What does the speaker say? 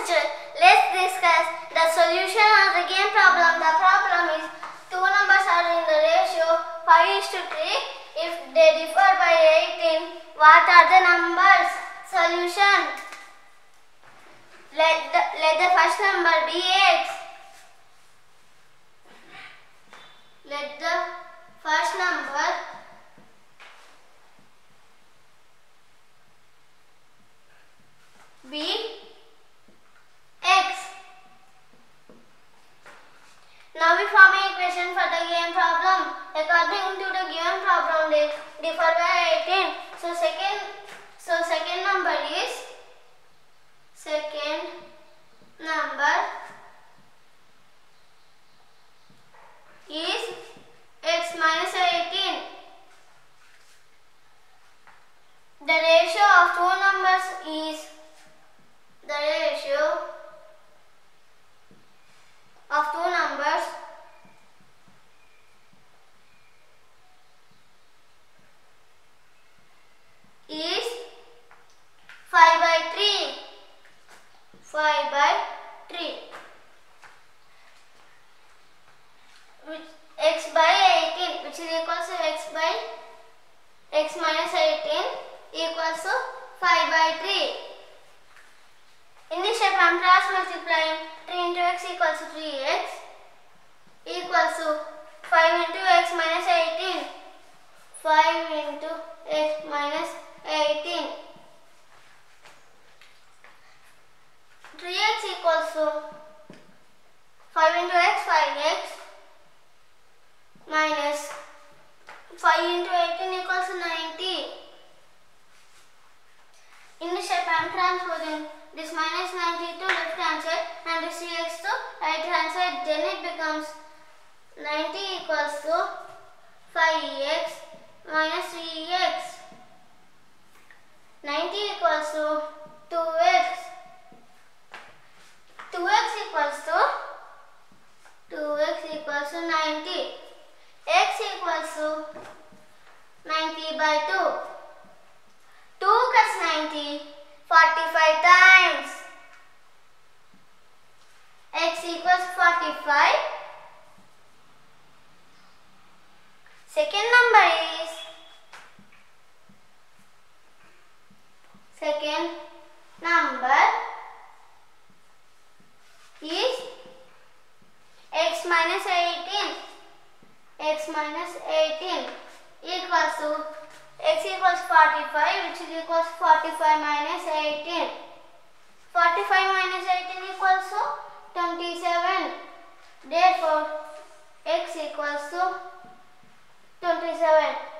Let's discuss the solution of the game problem. The problem is two numbers are in the ratio 5 is to 3. If they differ by 18, what are the numbers? Solution. Let the, let the first number be 8. We form an equation for the given problem. According to the given problem, they differ by 18. So second, so second number is second number is x minus 18. The ratio of two numbers is the ratio of two numbers is 5 by 3 5 by 3 which x by 18 which is equals to x by x minus 18 equals to 5 by 3 in this step, I am cross multiplying 3 into x equals to 3x equals to 5 into x minus 18. 5 into x minus 18. 3x equals to 5 into x, 5x minus 5 into 18 equals to 90. In the step, I am transposing this minus 90 to left hand side and this cx to right hand side. Then it becomes 90 equals to 5x minus 3x. 90 equals to 2x. 2x equals to 2x equals to 90. To 90 by 2. 2 plus 90, 45 times. x equals 45. Second number is second number is x minus 18 x minus 18 equals to x equals 45 which is equals 45 minus 18 45 minus 18 equals to 27 therefore x equals to 27